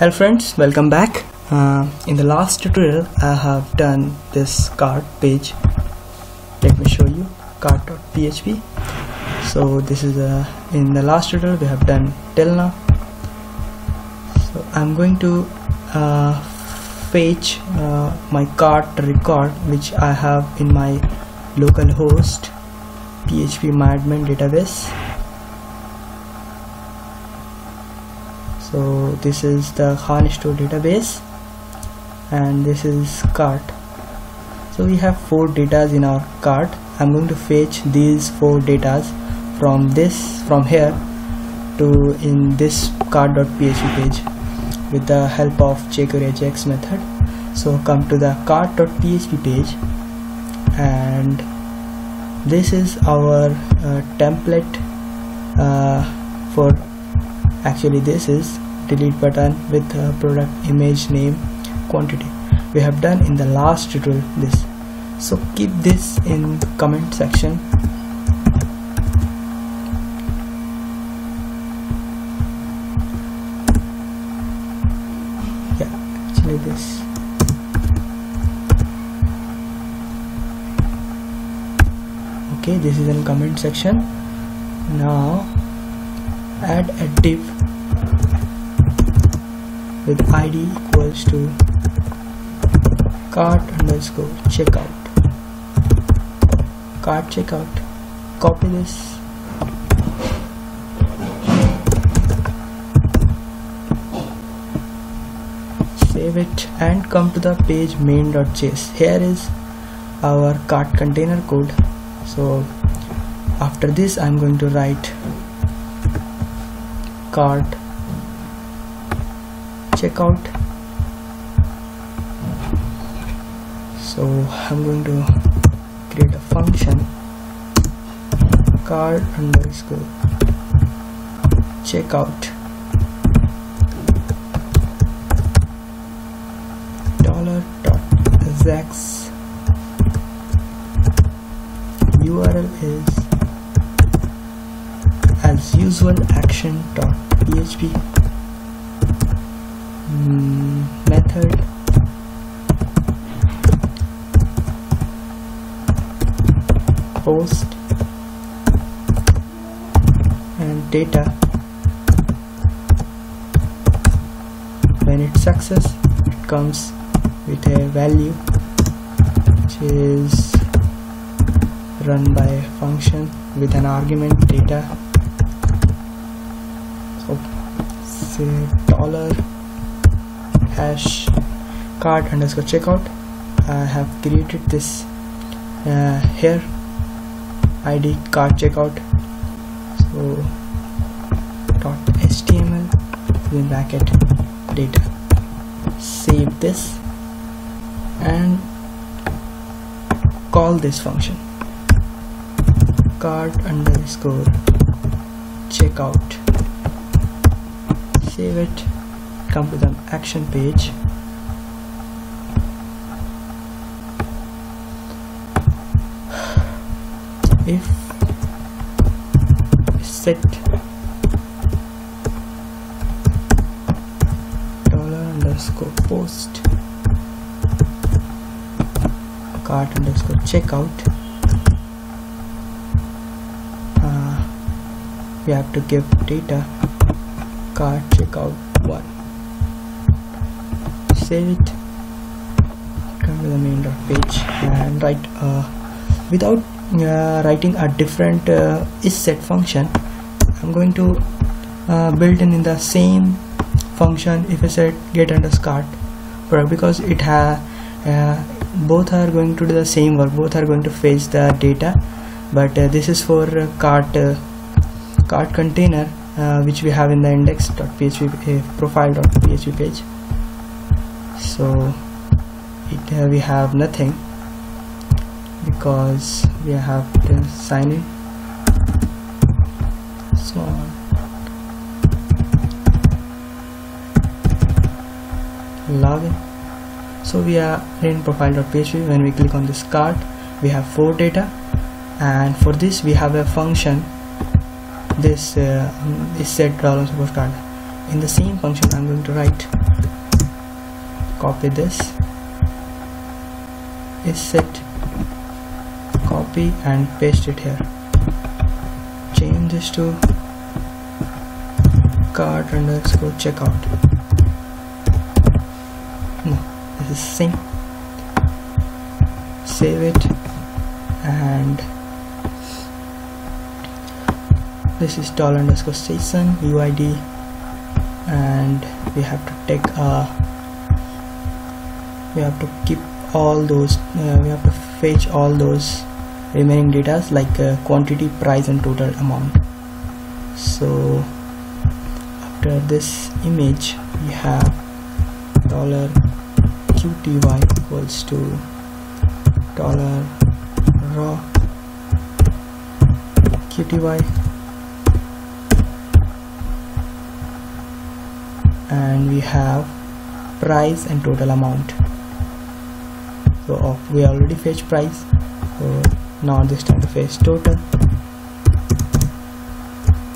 Hello friends, welcome back. Uh, in the last tutorial I have done this card page. Let me show you cart.php. So this is uh, in the last tutorial we have done till now. So I'm going to uh, fetch uh, my card record which I have in my local host php myadmin database so this is the Hornstone database and this is cart. So we have four datas in our cart. I'm going to fetch these four datas from this from here to in this cart.php page with the help of jQuery Ajax method. So come to the cart.php page and this is our uh, template uh, for actually this is delete button with product image name quantity. We have done in the last tutorial this. So keep this in comment section. Yeah actually this. Okay this is in comment section. Now add a div with id equals to cart underscore checkout. Cart checkout. Copy this. Save it and come to the page main.js here is our cart container code. So after this I'm going to write cart checkout so I'm going to create a function. Cart underscore checkout dollar dot ajax URL is as usual action php mm, method. Post. And data. When it success it comes with a value which is run by a function with an argument data so dollar hash cart underscore checkout I have created this uh, here id cart checkout. So dot html then bracket data. Save this and call this function. Cart underscore checkout save it come to the action page. If set dollar underscore post cart underscore checkout uh, we have to give data cart checkout one save it. Come to the main dot page and write uh, without uh, writing a different uh, is set function I'm going to uh, build in, in the same function if I said get underscore product because it ha uh, both are going to do the same work both are going to fetch the data but uh, this is for cart uh, cart container uh, which we have in the index.php profile.php page. So it, uh, we have nothing because we have to sign in. So login so we are in profile.php when we click on this card we have four data. And for this we have a function this uh, is set support card. In the same function I'm going to write copy this is set copy and paste it here. Change this to cart underscore checkout. No this is same. Save it and this is dollar underscore session uid and we have to take a we have to keep all those uh, we have to fetch all those remaining data like uh, quantity price and total amount. So after this image we have dollar qty equals to dollar raw qty and we have price and total amount. So we already fetch price. So now this time to fetch total.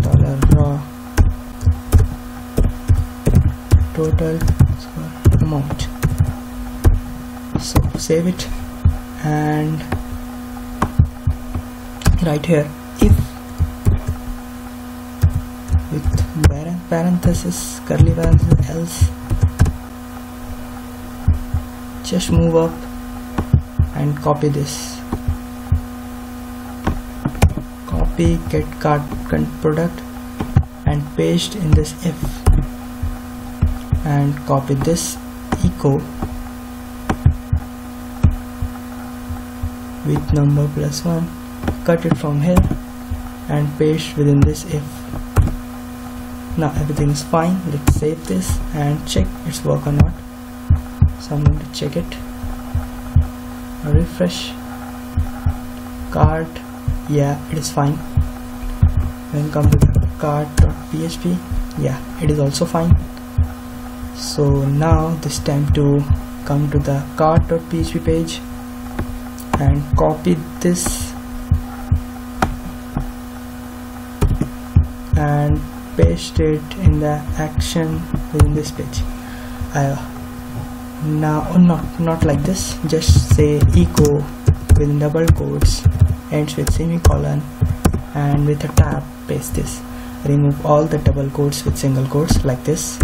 Dollar raw total amount. So save it. And right here if with parenthesis curly parenthesis else. Just move up and copy this. Copy get card product and paste in this if. And copy this echo with number plus 1 cut it from here and paste within this if now everything is fine. Let's save this and check it's work or not. So I'm going to check it. Refresh cart yeah it is fine. Then come to cart.php yeah it is also fine. So now this time to come to the cart.php page and copy this. And paste it in the action within this page. Uh, now oh, not not like this. Just say echo with double quotes ends with semicolon and with a tab paste this. Remove all the double quotes with single quotes like this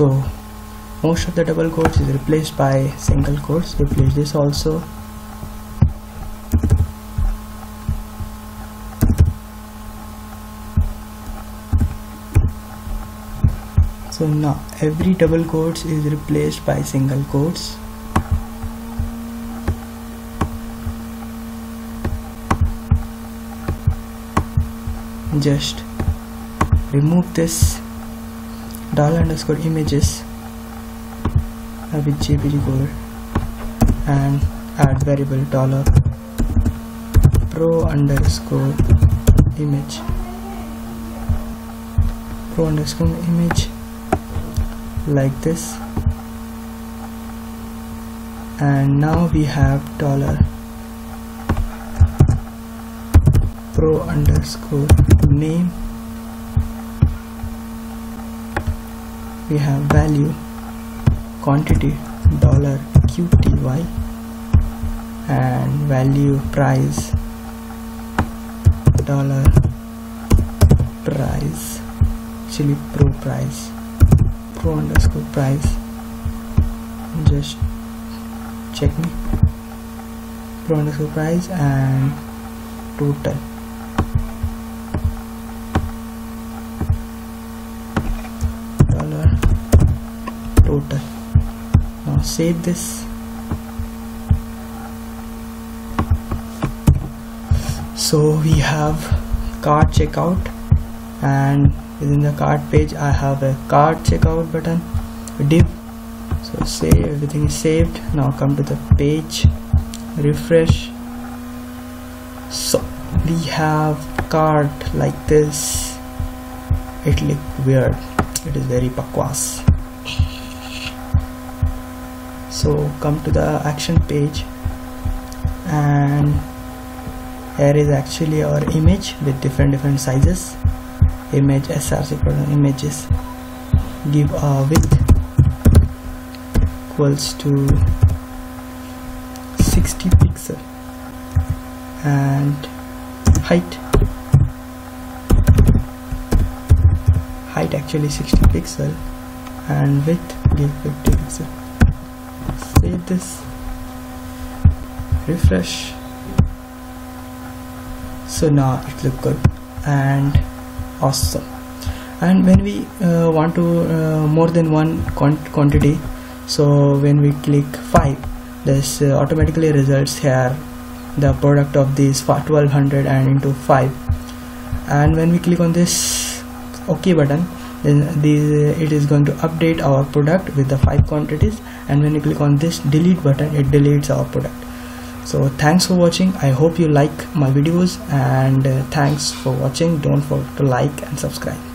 so most of the double quotes is replaced by single quotes replace this also. So now every double quotes is replaced by single quotes just remove this dollar underscore images with jpg code and add variable dollar pro underscore image. Pro underscore image like this. And now we have dollar. Pro underscore name we have value quantity dollar qty and value price dollar price actually pro price pro underscore price. Just check me. Pro underscore price and total now save this so we have cart checkout and within the cart page I have a cart checkout button div so save everything is saved. Now come to the page refresh. So we have cart like this. It look weird. It is very pakwas so come to the action page. And here is actually our image with different different sizes. Image src images. Give a width equals to 60 pixel. And height. Height actually 60 pixel. And width give 50 this refresh. So now it look good and awesome. And when we uh, want to uh, more than one quant quantity so when we click 5 this uh, automatically results here the product of these 1200 and into 5 and when we click on this ok button then this, it is going to update our product with the five quantities. And when you click on this delete button it deletes our product. So thanks for watching. I hope you like my videos. And uh, thanks for watching. Don't forget to like and subscribe